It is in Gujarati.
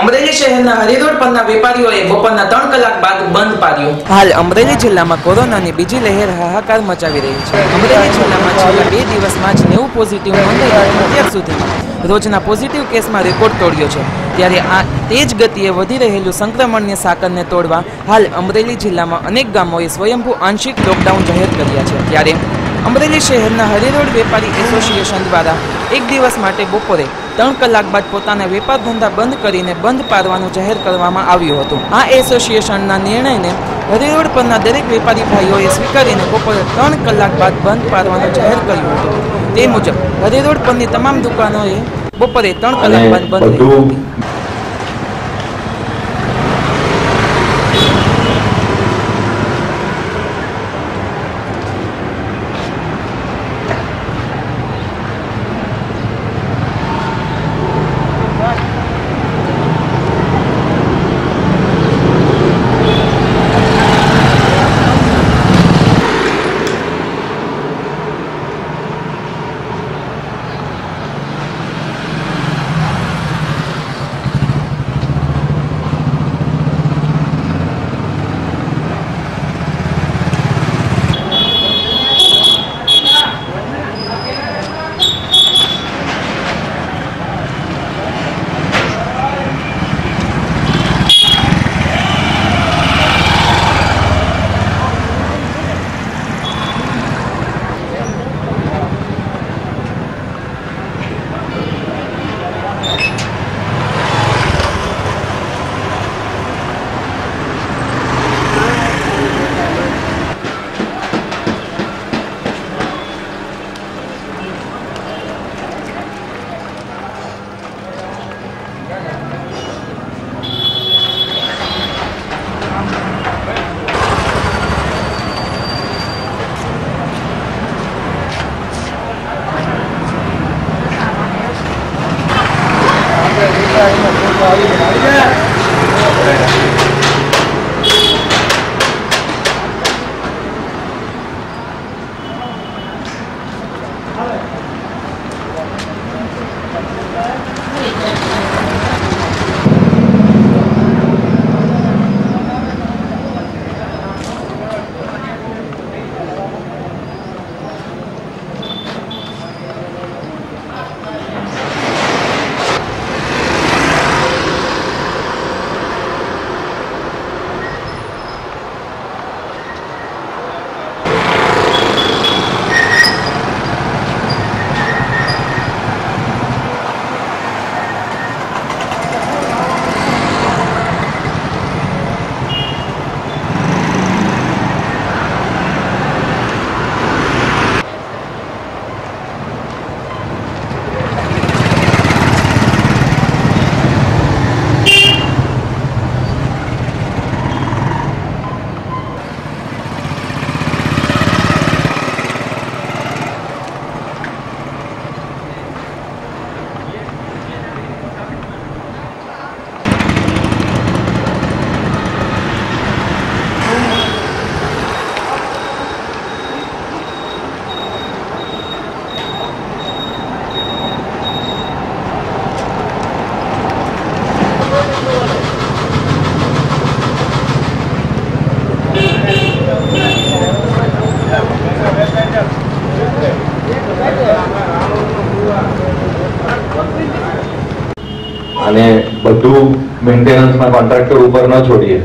અમરેલી શહેરના હરિરોડ પરના વેપારીઓએ બપોરના ત્રણ કલાક બાદ બંધ પાડ્યો. હાલ અમરેલી જિલ્લામાં કોરોનાની બીજી લહેર હાહાકાર મચાવી રહી છે. અમરેલી જિલ્લામાં છેલ્લા બે દિવસમાં જ નેવું પોઝિટિવ નોંધાયા અત્યાર સુધીમાં. રોજના પોઝિટિવ કેસમાં રેકોર્ડ તોડ્યો છે. ત્યારે આ તેજ ગતિએ વધી રહેલું સંક્રમણની સાકરને તોડવા હાલ અમરેલી જિલ્લામાં અનેક ગામોએ સ્વયંભૂ આંશિક લોકડાઉન જાહેર કર્યા છે. ત્યારે અમરેલી શહેરના હરિરોડ વેપારી એસોસિએશન દ્વારા એક દિવસ માટે બપોરે ત્રણ કલાક બાદ પોતાના વેપાર ધંધા બંધ કરીને બંધ પાડવાનું જાહેર કરવામાં આવ્યું હતું. આ એસોસિએશનના નિર્ણયને હરિરોડ પરના દરેક વેપારી ભાઈઓએ સ્વીકારીને બપોરે ત્રણ કલાક બાદ બંધ પાડવાનું જાહેર કર્યું હતું. તે મુજબ હરિરોડ પરની તમામ દુકાનોએ બપોરે ત્રણ કલાક બાદ બંધ અને બધું મેન્ટેનન્સમાં કોન્ટ્રાક્ટર ઉપર ન છોડીએ.